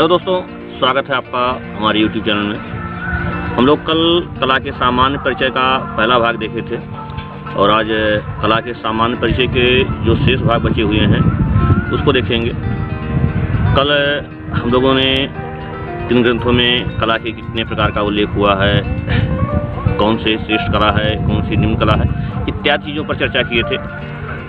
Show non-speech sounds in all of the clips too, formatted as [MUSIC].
Hello दोस्तों, स्वागत है आपका हमारे यूट्यूब चैनल में। हम लोग कल कला के सामान्य परिचय का पहला भाग देखे थे और आज कला के सामान्य परिचय के जो शेष भाग बचे हुए हैं, उसको देखेंगे। कल हम लोगों ने तीन ग्रंथों में कला के कितने प्रकार का उल्लेख हुआ है, कौन से श्रेष्ठ कला है, कौन सी निम्न कला है, इत्यादि चीज़ों पर चर्चा किए थे।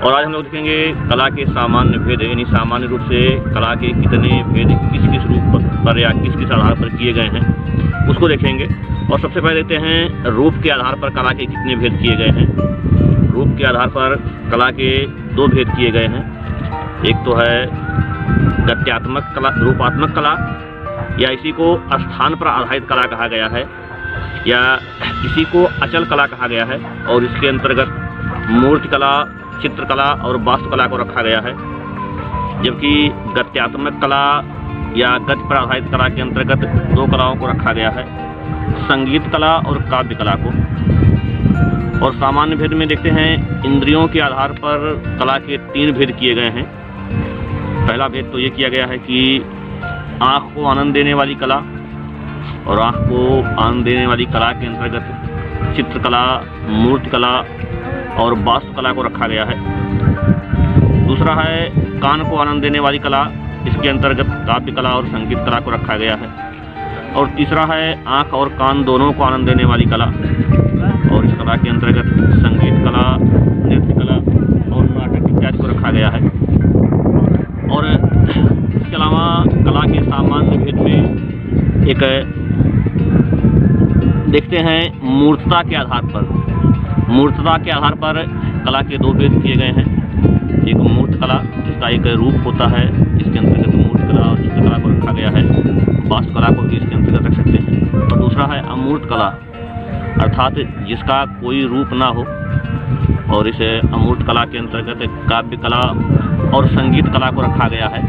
और आज हम लोग देखेंगे कला के सामान्य भेद, यानी सामान्य रूप से कला के कितने भेद किस किस रूप पर या किस किस आधार पर किए गए हैं, उसको देखेंगे। और सबसे पहले देखते हैं रूप के आधार पर कला के कितने भेद किए गए हैं। रूप के आधार पर कला के दो भेद किए गए हैं। एक तो है गत्यात्मक कला, रूपात्मक कला, या इसी को स्थान पर आधारित कला कहा गया है, या इसी को अचल कला कहा गया है, और इसके अंतर्गत मूर्ति कला चित्रकला और वास्तुकला को रखा गया है, जबकि गत्यात्मक कला या गति पर आधारित कला के अंतर्गत दो कलाओं को रखा गया है, संगीत कला और काव्य कला को। और सामान्य भेद में देखते हैं, इंद्रियों के आधार पर कला के तीन भेद किए गए हैं। पहला भेद तो ये किया गया है कि आँख को आनंद देने वाली कला और आँख को आनंद देने वाली कला के अंतर्गत चित्रकला मूर्ति और वास्तुकला को रखा गया है। दूसरा है, कान को आनंद देने वाली कला, इसके अंतर्गत काव्य कला और संगीत कला को रखा गया है। और तीसरा है, आँख और कान दोनों को आनंद देने वाली कला, और इस कला के अंतर्गत संगीत कला, नृत्य कला और नाटक इत्यादि को रखा गया है। और इसके अलावा कला के सामान्य भेद में एक देखते हैं, मूर्तता के आधार पर। मूर्तता के आधार पर कला के दो भेद किए गए हैं। एक मूर्त कला जिसका एक रूप होता है इसके अंतर्गत मूर्त कला और चित्रकला को रखा गया है। वास्तुकला को भी इसके अंतर्गत रख सकते हैं। और दूसरा है अमूर्त कला अर्थात जिसका कोई रूप ना हो, और इसे अमूर्त कला के अंतर्गत काव्य कला और संगीत कला को रखा गया है।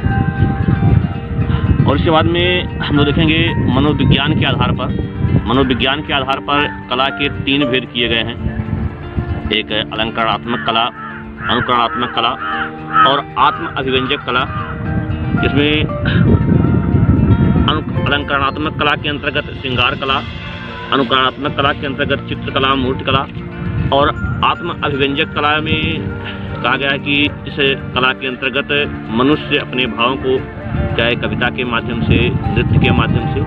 और इसके बाद में हम लोग देखेंगे मनोविज्ञान के आधार पर। मनोविज्ञान के आधार पर कला के तीन भेद किए गए हैं। एक अलंकारात्मक कला अनुकरणात्मक कला और आत्म अभिव्यंजक कला। जिसमें अलंकरणात्मक कला के अंतर्गत श्रृंगार कला अनुकरणात्मक कला के अंतर्गत चित्रकला, मूर्ति कला और आत्म अभिव्यंजक कला में कहा गया है कि इस कला के अंतर्गत मनुष्य अपने भावों को चाहे कविता के माध्यम से, नृत्य के माध्यम से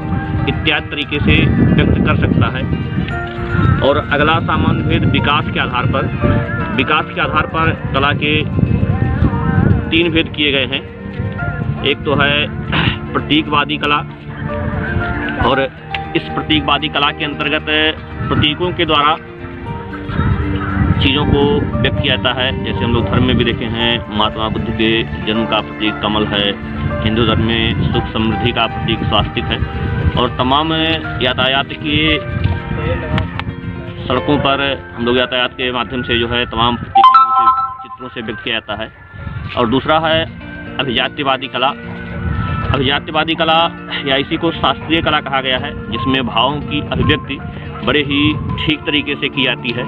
इत्यादि तरीके से व्यक्त कर सकता है। और अगला सामान्य भेद विकास के आधार पर। विकास के आधार पर कला के तीन भेद किए गए हैं। एक तो है प्रतीकवादी कला और इस प्रतीकवादी कला के अंतर्गत प्रतीकों के द्वारा चीज़ों को व्यक्त किया जाता है। जैसे हम लोग धर्म में भी देखे हैं, महात्मा बुद्ध के जन्म का प्रतीक कमल है, हिंदू धर्म में सुख समृद्धि का प्रतीक स्वास्तिक है। और तमाम यातायात के सड़कों पर हम लोग यातायात के माध्यम से जो है तमाम से, चित्रों से व्यक्त किया जाता है। और दूसरा है अभिजात्यवादी कला। अभिजात्यवादी कला, या इसी को शास्त्रीय कला कहा गया है, जिसमें भावों की अभिव्यक्ति बड़े ही ठीक तरीके से की जाती है।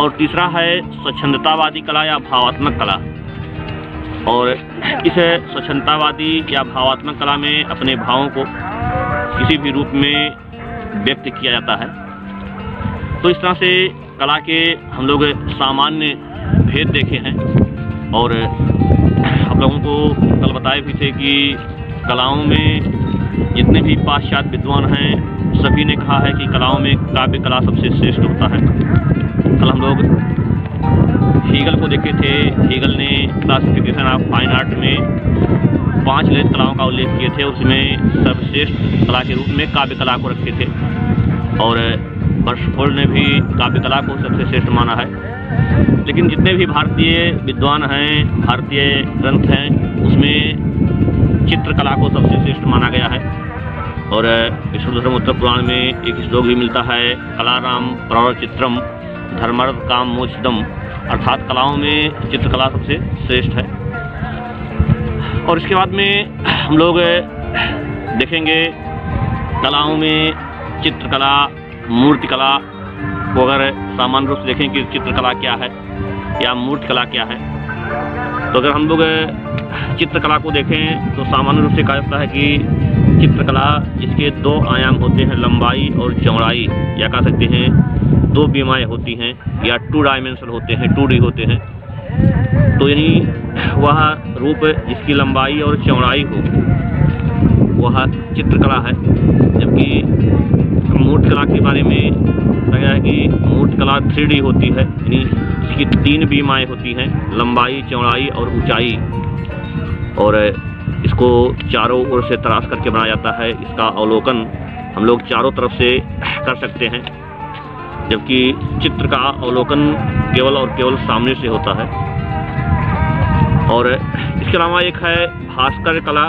और तीसरा है स्वच्छंदतावादी कला या भावात्मक कला। और इस स्वच्छंदतावादी या भावात्मक कला में अपने भावों को किसी भी रूप में व्यक्त किया जाता है। तो इस तरह से कला के हम लोग सामान्य भेद देखे हैं और आप लोगों को कल बताए भी थे कि कलाओं में जितने भी पाश्चात्य विद्वान हैं, सभी ने कहा है कि कलाओं में काव्य कला सबसे श्रेष्ठ होता है। कल हम लोग हीगल को देखे थे। हीगल ने क्लासिफिकेशन ऑफ़ फाइन आर्ट में पाँच ललित कलाओं का उल्लेख किए थे। उसमें सर्वश्रेष्ठ कला के रूप में काव्य कला को रखे थे। और बर्षफोल्ड ने भी काव्य कला को सबसे श्रेष्ठ माना है। लेकिन जितने भी भारतीय विद्वान हैं, भारतीय ग्रंथ हैं, उसमें चित्रकला को सबसे श्रेष्ठ माना गया है। और विष्णु धर्म उत्तर पुराण में एक श्लोक भी मिलता है, कलाराम प्रौढ़ चित्रम धर्मार्थ काम मोचिदम अर्थात कलाओं में चित्रकला सबसे श्रेष्ठ है। और इसके बाद में हम लोग देखेंगे कलाओं में चित्रकला मूर्तिकला को अगर सामान्य रूप से देखें कि चित्रकला क्या है या मूर्तिकला क्या है। तो अगर हम लोग चित्रकला को देखें तो सामान्य रूप से कहा जाता है कि चित्रकला जिसके दो आयाम होते हैं, लंबाई और चौड़ाई, या कह सकते हैं दो बीमाएँ होती हैं, या टू डायमेंशन होते हैं टू डी होते हैं। तो यानी वह रूप जिसकी लंबाई और चौड़ाई हो, वह चित्रकला है, जबकि के बारे में बताया है कि मूर्त कला थ्री होती है, यानी इसकी तीन बीमाएँ होती हैं, लंबाई, चौड़ाई और ऊंचाई। और इसको चारों ओर से तराश करके बनाया जाता है, इसका अवलोकन हम लोग चारों तरफ़ से कर सकते हैं, जबकि चित्र का अवलोकन केवल और केवल सामने से होता है। और इसके अलावा एक है भास्कर कला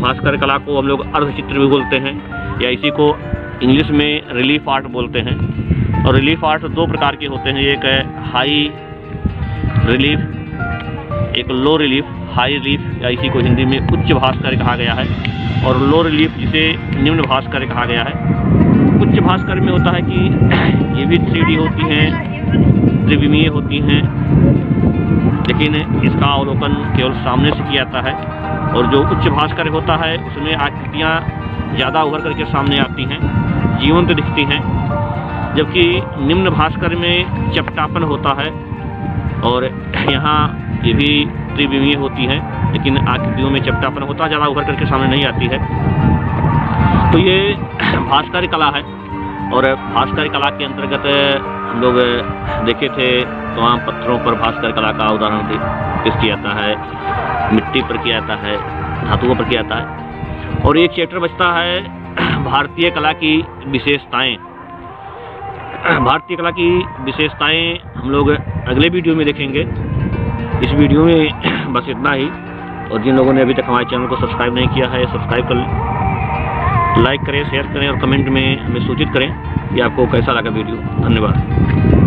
भास्कर कला को हम लोग अर्धचित्र भी बोलते हैं, या इसी को इंग्लिश में रिलीफ आर्ट बोलते हैं। और रिलीफ आर्ट दो प्रकार के होते हैं, एक है हाई रिलीफ, एक लो रिलीफ। हाई रिलीफ या इसी को हिंदी में उच्च भास्कर कहा गया है। और लो रिलीफ जिसे निम्न भास्कर कहा गया है। उच्च भास्कर में होता है कि [CLEARS THROAT] ये भी थ्री होती हैं, त्रिविमीय होती हैं। लेकिन इसका अवलोकन केवल सामने से किया जाता है। और जो उच्च भास्कर होता है, उसमें आकृतियाँ ज़्यादा उभर करके सामने आती हैं, जीवंत तो दिखती हैं, जबकि निम्न भास्कर में चपटापन होता है और यहाँ ये भी त्रिविमीय होती है, लेकिन आकृतियों में चपटापन होता है ज़्यादा उभर करके सामने नहीं आती है। तो ये भास्कर कला है और भास्कर कला के अंतर्गत हम लोग देखे थे तो तमाम पत्थरों पर भास्कर कला का उदाहरण पेश किया जाता है, मिट्टी पर किया जाता है, धातुओं पर किया जाता है। और एक चैप्टर बचता है [CLEARS THROAT] भारतीय कला की विशेषताएँ। [CLEARS THROAT] भारतीय कला की विशेषताएँ हम लोग अगले वीडियो में देखेंगे। इस वीडियो में [CLEARS THROAT] बस इतना ही। और जिन लोगों ने अभी तक हमारे चैनल को सब्सक्राइब नहीं किया है, सब्सक्राइब कर लाइक करें, शेयर करें और कमेंट में हमें सूचित करें कि आपको कैसा लगा वीडियो। धन्यवाद।